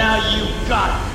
now you got it.